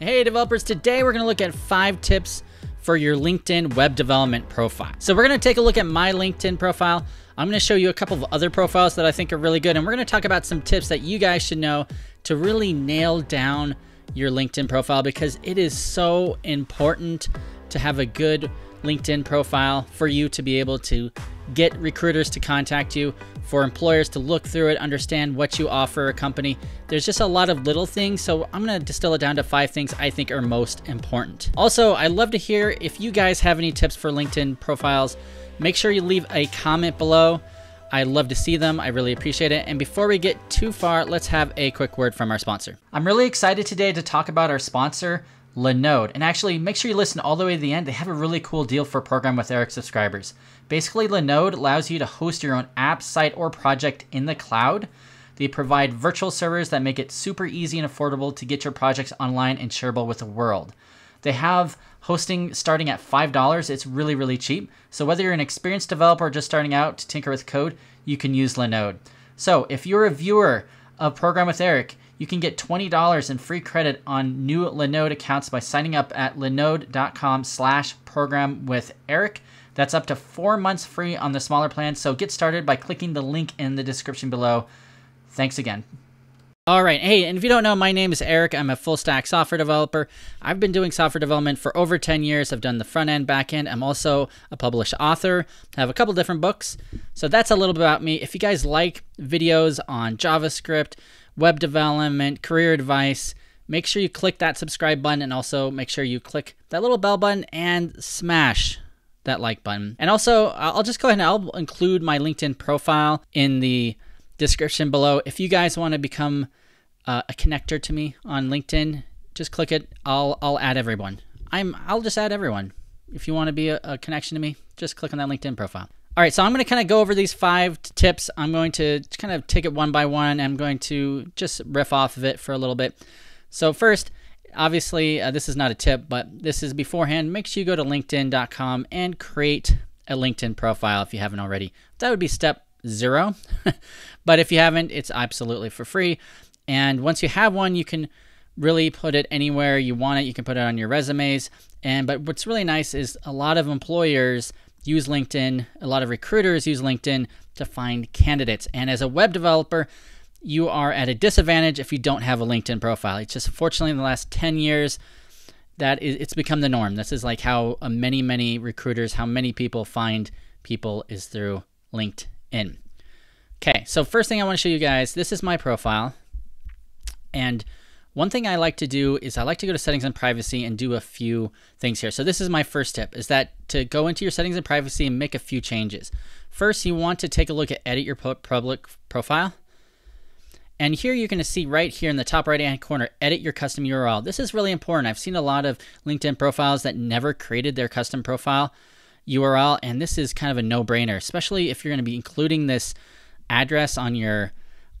Hey developers, today we're going to look at five tips for your LinkedIn web development profile. So we're going to take a look at my LinkedIn profile. I'm going to show you a couple of other profiles that I think are really good, and we're going to talk about some tips that you guys should know to really nail down your LinkedIn profile because it is so important to have a good LinkedIn profile for you to be able to get recruiters to contact you, for employers to look through it, understand what you offer a company. There's just a lot of little things, so I'm gonna distill it down to five things I think are most important. Also, I'd love to hear if you guys have any tips for LinkedIn profiles. Make sure you leave a comment below. I'd love to see them. I really appreciate it. And before we get too far, let's have a quick word from our sponsor. I'm really excited today to talk about our sponsor, Linode. And actually, make sure you listen all the way to the end. They have a really cool deal for Program with Erik subscribers. Basically, Linode allows you to host your own app, site, or project in the cloud. They provide virtual servers that make it super easy and affordable to get your projects online and shareable with the world. They have hosting starting at $5. It's really, really cheap. So whether you're an experienced developer or just starting out to tinker with code, you can use Linode. So if you're a viewer of Program with Erik, you can get $20 in free credit on new Linode accounts by signing up at linode.com slash program with Erik. That's up to four months free on the smaller plan. So get started by clicking the link in the description below. Thanks again. All right. Hey, and if you don't know, my name is Erik. I'm a full stack software developer. I've been doing software development for over 10 years. I've done the front end, back end. I'm also a published author. I have a couple different books. So that's a little bit about me. If you guys like videos on JavaScript, web development, career advice, make sure you click that subscribe button and also make sure you click that little bell button and smash that like button. And also, I'll just go ahead and I'll include my LinkedIn profile in the description below. If you guys want to become uh, a connector to me on LinkedIn, just click it. I'll I'll add everyone. I'm I'll just add everyone. If you want to be a, a connection to me, just click on that LinkedIn profile. All right, so I'm going to kind of go over these five tips. I'm going to kind of take it one by one. I'm going to just riff off of it for a little bit. So first, obviously, uh, this is not a tip, but this is beforehand. Make sure you go to linkedin.com and create a LinkedIn profile if you haven't already. That would be step zero. but if you haven't, it's absolutely for free. And once you have one, you can really put it anywhere you want it. You can put it on your resumes. And but what's really nice is a lot of employers use LinkedIn. A lot of recruiters use LinkedIn to find candidates. And as a web developer, you are at a disadvantage if you don't have a LinkedIn profile. It's just fortunately in the last 10 years that is, it's become the norm. This is like how uh, many many recruiters, how many people find people is through LinkedIn. Okay, so first thing I want to show you guys, this is my profile. And one thing I like to do is I like to go to settings and privacy and do a few things here. So this is my first tip is that to go into your settings and privacy and make a few changes. First, you want to take a look at edit your public profile. And here you're going to see right here in the top right hand corner, edit your custom URL. This is really important. I've seen a lot of LinkedIn profiles that never created their custom profile URL, and this is kind of a no brainer, especially if you're going to be including this address on your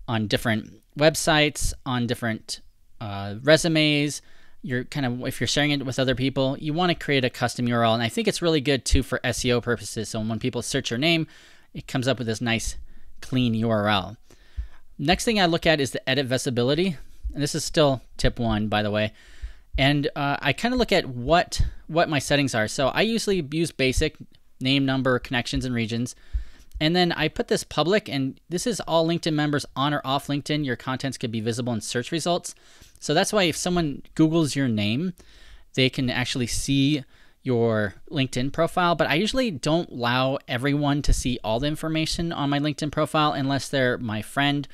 on different websites, on different uh, resumes, you're kind of if you're sharing it with other people, you want to create a custom URL, and I think it's really good too for SEO purposes. So when people search your name, it comes up with this nice, clean URL. Next thing I look at is the edit visibility, and this is still tip one, by the way. And uh, I kind of look at what what my settings are. So I usually use basic name, number, connections, and regions. And then I put this public, and this is all LinkedIn members on or off LinkedIn. Your contents could be visible in search results. So that's why if someone Googles your name, they can actually see your LinkedIn profile. But I usually don't allow everyone to see all the information on my LinkedIn profile unless they're my friend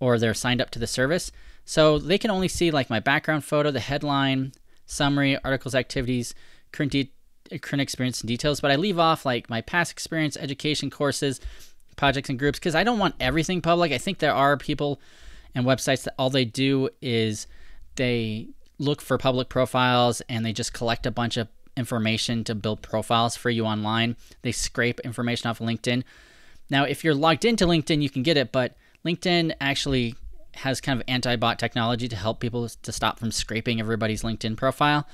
or they're signed up to the service. So they can only see like my background photo, the headline, summary, articles, activities, current de- current experience and details, but I leave off like my past experience, education courses, projects and groups because I don't want everything public. I think there are people and websites that all they do is they look for public profiles and they just collect a bunch of information to build profiles for you online. They scrape information off LinkedIn. Now, if you're logged into LinkedIn, you can get it, but LinkedIn actually has kind of anti-bot technology to help people to stop from scraping everybody's LinkedIn profile.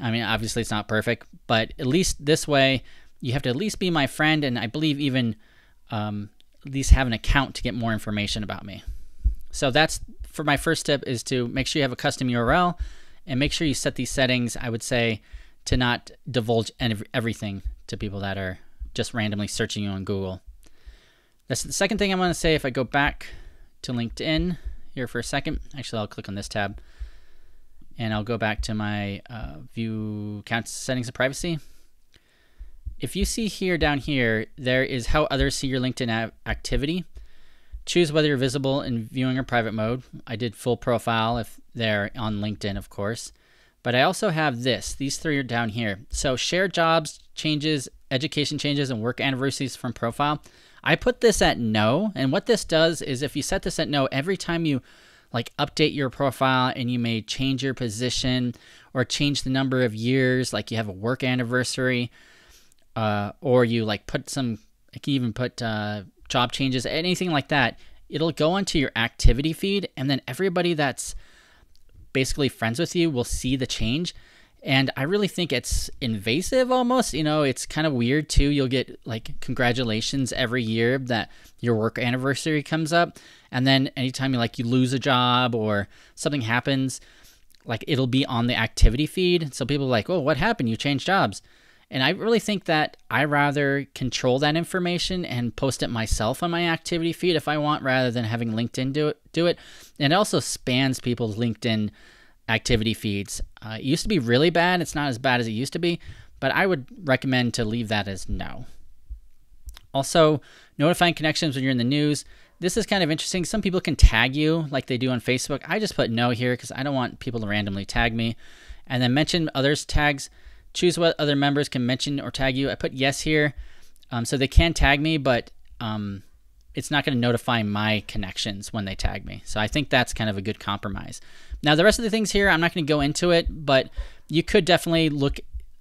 I mean, obviously it's not perfect, but at least this way, you have to at least be my friend, and I believe even um, at least have an account to get more information about me. So that's for my first tip is to make sure you have a custom URL And make sure you set these settings, I would say, to not divulge everything to people that are just randomly searching you on Google. That's the second thing I want to say. If I go back to LinkedIn here for a second, actually, I'll click on this tab and I'll go back to my uh, view account settings of privacy. If you see here down here, there is how others see your LinkedIn activity. Choose whether you're visible in viewing or private mode. I did full profile if they're on LinkedIn, of course. But I also have this. These three are down here. So share jobs, changes, education changes, and work anniversaries from profile. I put this at no. And what this does is if you set this at no, every time you like update your profile and you may change your position or change the number of years, like you have a work anniversary, uh, or you like put some, like you even put uh, job changes, anything like that, it'll go onto your activity feed, and then everybody that's basically friends with you will see the change. And I really think it's invasive almost. You know, it's kind of weird too. You'll get like congratulations every year that your work anniversary comes up. And then anytime you like you lose a job or something happens, like it'll be on the activity feed. So people like, oh, what happened? You changed jobs. And I really think that I rather control that information and post it myself on my activity feed if I want, rather than having LinkedIn do it. Do it. And it also spans people's LinkedIn activity feeds. Uh, it used to be really bad. It's not as bad as it used to be, but I would recommend to leave that as no. Also, notifying connections when you're in the news. This is kind of interesting. Some people can tag you like they do on Facebook. I just put no here because I don't want people to randomly tag me. And then mention others' tags. Choose what other members can mention or tag you. I put yes here. Um, so they can tag me, but um, it's not going to notify my connections when they tag me. So I think that's kind of a good compromise. Now, the rest of the things here, I'm not going to go into it, but you could definitely look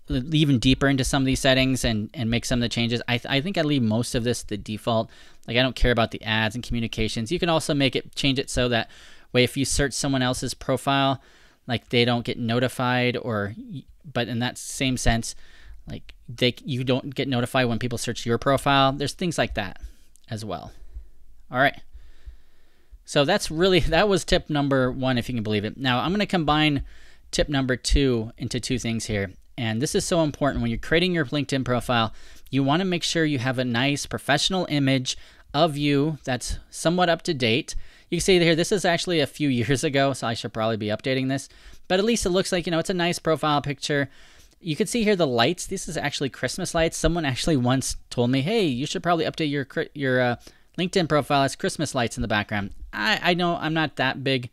even deeper into some of these settings and, and make some of the changes. I, th- I think I leave most of this the default. Like I don't care about the ads and communications. You can also make it change it so that way if you search someone else's profile, like they don't get notified or but in that same sense, like they you don't get notified when people search your profile. There's things like that as well. All right. So that's really that was tip number 1 if you can believe it. Now, I'm going to combine tip number 2 into two things here. And this is so important when you're creating your LinkedIn profile, you want to make sure you have a nice professional image of you that's somewhat up to date. You can see here, this is actually a few years ago, so I should probably be updating this. But at least it looks like, you know, it's a nice profile picture. You can see here the lights. This is actually Christmas lights. Someone actually once told me, hey, you should probably update your your uh, LinkedIn profile as Christmas lights in the background. I, I know I'm not that big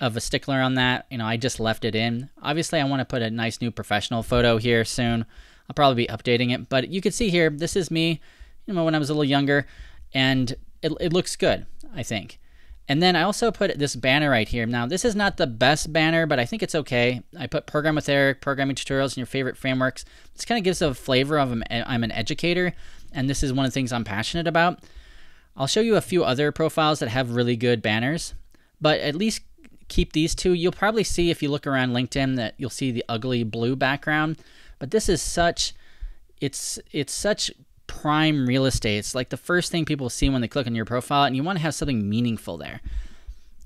of a stickler on that. You know, I just left it in. Obviously, I want to put a nice new professional photo here soon. I'll probably be updating it, but you can see here, this is me, you know, when I was a little younger, and it, it looks good, I think. And then I also put this banner right here. Now, this is not the best banner, but I think it's okay. I put Program with Erik, programming tutorials, and your favorite frameworks. This kind of gives a flavor of I'm an educator, and this is one of the things I'm passionate about. I'll show you a few other profiles that have really good banners, but at least keep these two. You'll probably see if you look around LinkedIn that you'll see the ugly blue background, but this is such it's it's such prime real estate. It's like the first thing people see when they click on your profile, and you want to have something meaningful there.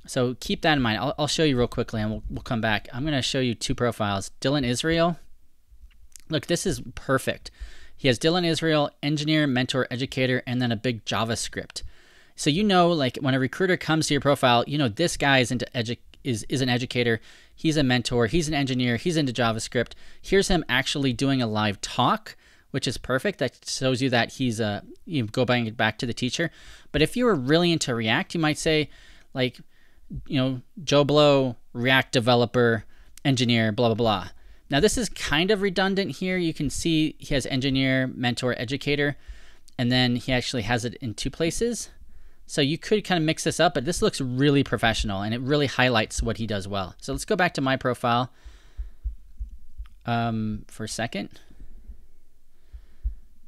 So keep that in mind. I'll, I'll show you real quickly, and we'll, we'll come back. I'm going to show you two profiles. Dylan Israel. Look, this is perfect. He has Dylan Israel, engineer, mentor, educator, and then a big JavaScript. So you know, like when a recruiter comes to your profile, you know this guy is into edu- is is an educator. He's a mentor. He's an engineer. He's into JavaScript. Here's him actually doing a live talk, which is perfect. That shows you that he's a you go back back to the teacher. But if you were really into React, you might say like, you know, Joe Blow, React developer, engineer, blah blah blah. Now this is kind of redundant here. You can see he has engineer, mentor, educator, and then he actually has it in two places. So you could kind of mix this up, but this looks really professional and it really highlights what he does well. So let's go back to my profile um, for a second.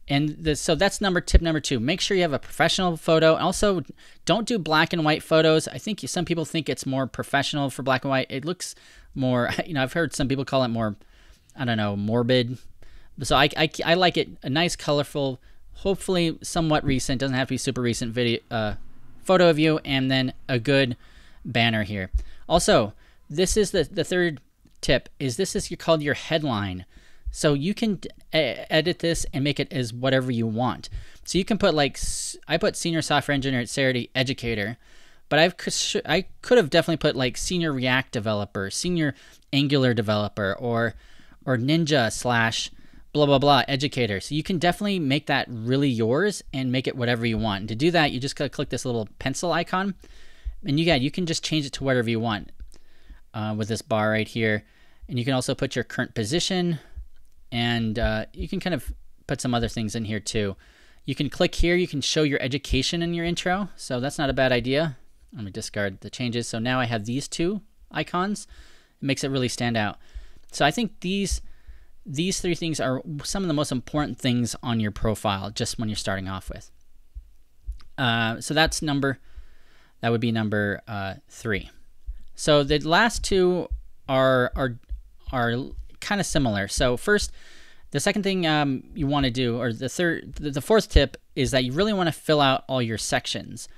And the, so that's number tip number two. Make sure you have a professional photo. Also, don't do black and white photos. I think some people think it's more professional for black and white. It looks more, you know, I've heard some people call it more, I don't know, morbid. So I, I, I like it a nice, colorful, hopefully somewhat recent. Doesn't have to be super recent video uh, photo of you, and then a good banner here. Also, this is the, the third tip is this is called your headline. So you can edit this and make it as whatever you want. So you can put like I put senior software engineer at Cerity educator, but I've I could have definitely put like senior React developer, senior Angular developer, or or Ninja slash blah blah blah educator. So you can definitely make that really yours and make it whatever you want. And to do that, you just gotta click this little pencil icon, and you got you can just change it to whatever you want uh, with this bar right here. And you can also put your current position, and uh, you can kind of put some other things in here too. You can click here, you can show your education in your intro. So that's not a bad idea. Let me discard the changes. So now I have these two icons. It makes it really stand out. So I think these these three things are some of the most important things on your profile just when you're starting off with. Uh, so that's number, that would be number uh, three. So the last two are are are kind of similar. So first, the second thing um, you want to do, or the third, the fourth tip is that you really want to fill out all your sections.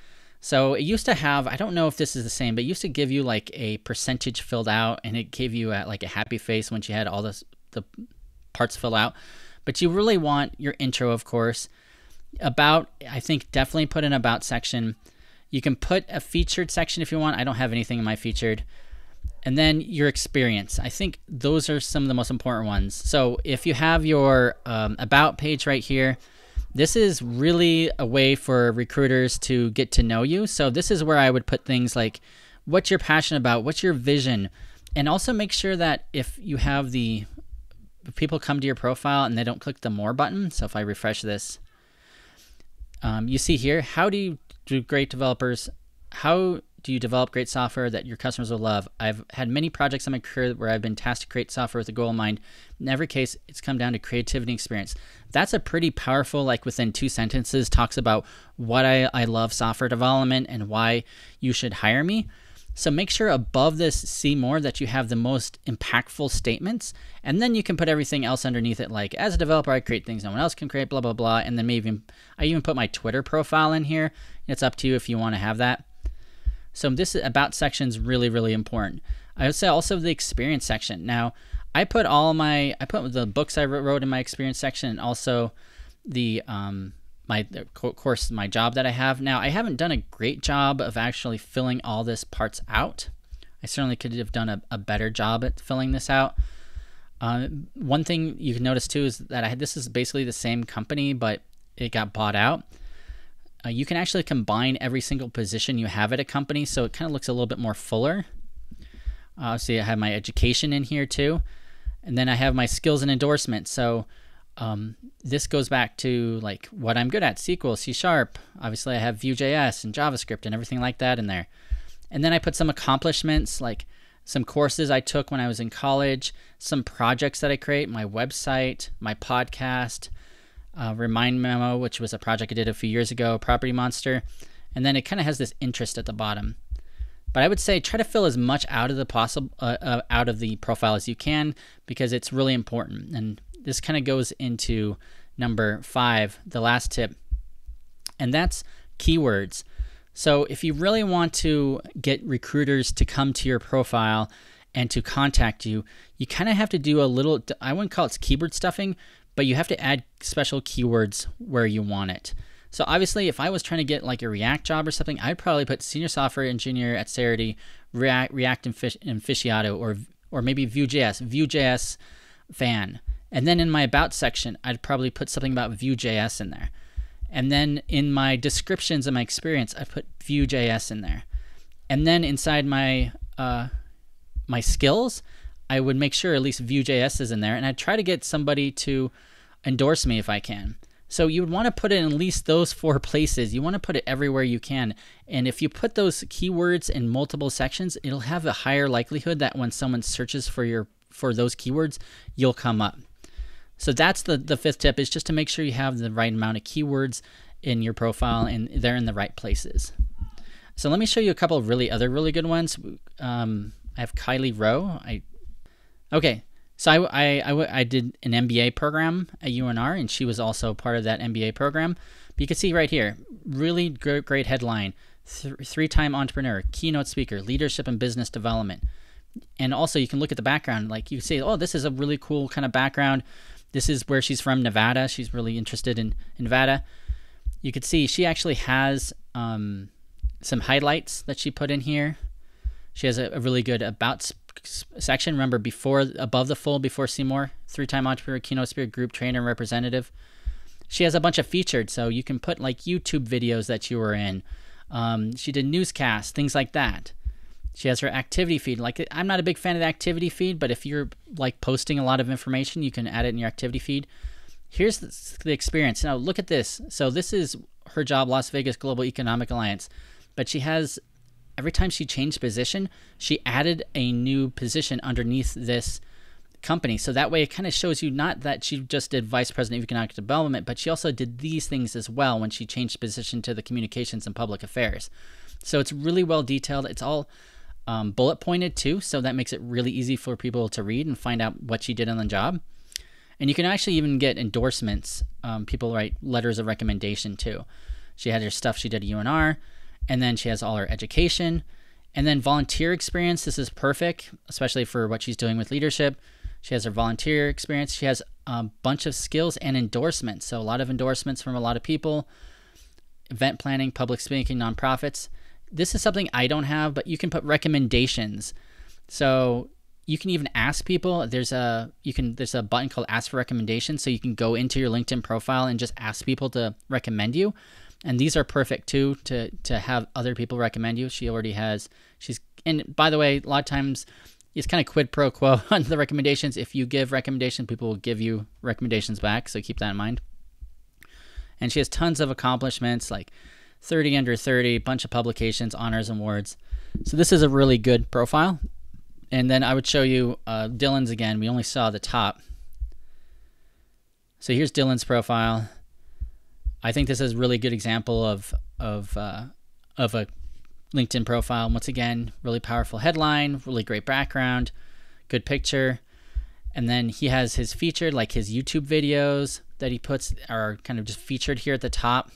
So it used to have, I don't know if this is the same, but it used to give you like a percentage filled out and it gave you a, like a happy face when you had all this, the parts filled out. But you really want your intro, of course. About, I think definitely put an about section. You can put a featured section if you want. I don't have anything in my featured and then your experience. I think those are some of the most important ones. So if you have your um, about page right here, this is really a way for recruiters to get to know you. So this is where I would put things like what you're passionate about, what's your vision, and also make sure that if you have the people come to your profile and they don't click the more button. So if I refresh this, um, you see here, how do you do great developers? How do you develop great software that your customers will love? I've had many projects in my career where I've been tasked to create software with a goal in mind. In every case, it's come down to creativity and experience. That's a pretty powerful, like within two sentences, talks about what I, I love software development and why you should hire me. So make sure above this see more that you have the most impactful statements, and then you can put everything else underneath it. Like as a developer, I create things no one else can create, blah blah blah, and then maybe I even put my Twitter profile in here. It's up to you if you want to have that. So this about section is really, really important. I would say also the experience section. Now, I put all my, I put the books I wrote in my experience section and also the, um, my, course, my job that I have. Now, I haven't done a great job of actually filling all this parts out. I certainly could have done a, a better job at filling this out. Uh, one thing you can notice too is that I had, this is basically the same company, but it got bought out uh, you can actually combine every single position you have at a company, so it kind of looks a little bit more fuller. Uh, see, I have my education in here too, and then I have my skills and endorsements. So um, this goes back to like what I'm good at: SQL, C Sharp. Obviously, I have Vue.js and JavaScript and everything like that in there. And then I put some accomplishments, like some courses I took when I was in college, some projects that I create, my website, my podcast, uh, Remind Memo, which was a project I did a few years ago, Property Monster, and then it kind of has this interest at the bottom. But I would say try to fill as much out of the possible uh, uh, out of the profile as you can because it's really important. And this kind of goes into number five, the last tip, and that's keywords. So if you really want to get recruiters to come to your profile and to contact you, you kind of have to do a little. I wouldn't call it keyword stuffing, but you have to add special keywords where you want it. So obviously, if I was trying to get like a React job or something, I'd probably put senior software engineer at Cerity, React, React Aficionado, or or maybe Vue.js, Vue.js fan. And then in my about section, I'd probably put something about Vue.js in there. And then in my descriptions of my experience, I put Vue.js in there. And then inside my uh, my skills, I would make sure at least Vue.js is in there, and I'd try to get somebody to endorse me if I can. So you would want to put it in at least those four places. You want to put it everywhere you can. And if you put those keywords in multiple sections, it'll have a higher likelihood that when someone searches for your for those keywords, you'll come up. So that's the the fifth tip is just to make sure you have the right amount of keywords in your profile and they're in the right places. So let me show you a couple of really other really good ones. Um, I have Kylie Rowe. I Okay, so I, I, I, I, did an MBA program at UNR, and she was also part of that MBA program. But you can see right here, really great, great headline. Th- three time entrepreneur, keynote speaker, leadership and business development. And also, you can look at the background. Like you say, oh, this is a really cool kind of background. This is where she's from, Nevada. She's really interested in, in Nevada. You could see she actually has um, some highlights that she put in here. She has a, a really good about section. Remember, before above the fold, before see more, three-time entrepreneur, keynote speaker, group trainer, representative. She has a bunch of featured, so you can put like YouTube videos that you were in. Um, she did newscasts, things like that. She has her activity feed. Like I'm not a big fan of the activity feed, but if you're like posting a lot of information, you can add it in your activity feed. Here's the, the experience. Now look at this. So this is her job, Las Vegas Global Economic Alliance, but she has every time she changed position, she added a new position underneath this company. So that way it kind of shows you not that she just did vice president of economic development, but she also did these things as well when she changed position to the communications and public affairs. So it's really well detailed. It's all um, bullet pointed too, so that makes it really easy for people to read and find out what she did on the job. And you can actually even get endorsements. Um, people write letters of recommendation too. She had her stuff she did at UNR, and then she has all her education. And then volunteer experience. This is perfect, especially for what she's doing with leadership. She has her volunteer experience. She has a bunch of skills and endorsements. So, a lot of endorsements from a lot of people event planning, public speaking, nonprofits. This is something I don't have, but you can put recommendations. So, you can even ask people there's a you can there's a button called ask for recommendations so you can go into your linkedin profile and just ask people to recommend you and these are perfect too to to have other people recommend you she already has she's and by the way a lot of times it's kind of quid pro quo on the recommendations. If you give recommendations, people will give you recommendations back. So keep that in mind. And she has tons of accomplishments like 30 under 30, bunch of publications, honors, and awards. So this is a really good profile. And then I would show you uh, Dylan's again. We only saw the top. So here's Dylan's profile. I think this is a really good example of of uh, of a LinkedIn profile. Once again, really powerful headline, really great background, good picture. And then he has his featured, like his YouTube videos that he puts are kind of just featured here at the top.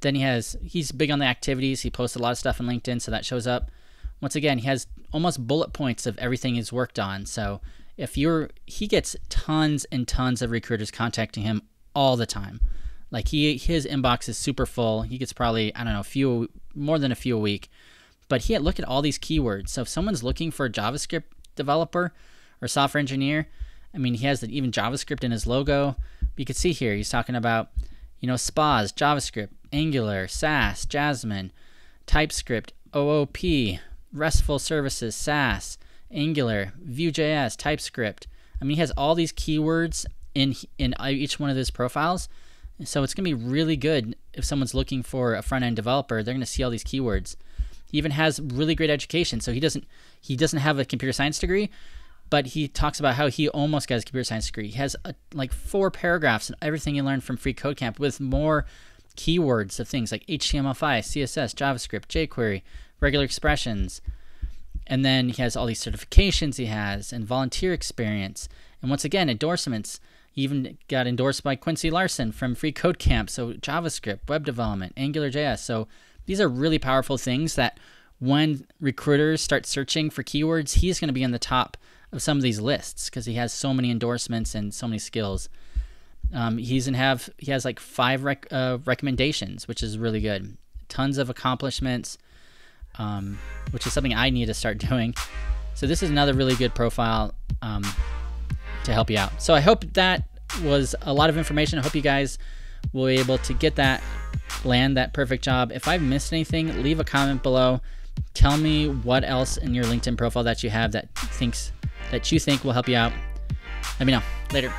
Then he has, he's big on the activities. He posts a lot of stuff on LinkedIn, so that shows up. Once again, he has almost bullet points of everything he's worked on. So if you're, he gets tons and tons of recruiters contacting him all the time. Like he, his inbox is super full. He gets probably, I don't know, a few more than a few a week. But he had look at all these keywords. So if someone's looking for a JavaScript developer or software engineer, I mean, he has that even JavaScript in his logo. You can see here, he's talking about, you know, SPAs, JavaScript, Angular, Sass, Jasmine, TypeScript, OOP, RESTful services, Sass, Angular, Vue.js, TypeScript. I mean, he has all these keywords in in uh, each one of those profiles. So it's going to be really good if someone's looking for a front end developer. They're going to see all these keywords. He even has really great education. So he doesn't he doesn't have a computer science degree, but he talks about how he almost got his computer science degree. He has a, like four paragraphs and everything he learned from Free Code Camp with more keywords of things like HTML5, CSS, JavaScript, jQuery, regular expressions. And then he has all these certifications he has and volunteer experience. And once again, endorsements. Even got endorsed by Quincy Larson from Free Code Camp. So JavaScript, web development, AngularJS. So these are really powerful things that when recruiters start searching for keywords, he's going to be on the top of some of these lists because he has so many endorsements and so many skills. Um, he's gonna have he has like five rec- uh, recommendations, which is really good. Tons of accomplishments, um, which is something I need to start doing. So this is another really good profile. Um, to help you out. So I hope that was a lot of information. I hope you guys will be able to get that, land that perfect job. If I've missed anything, leave a comment below. Tell me what else in your LinkedIn profile that you have that thinks that you think will help you out. Let me know. Later.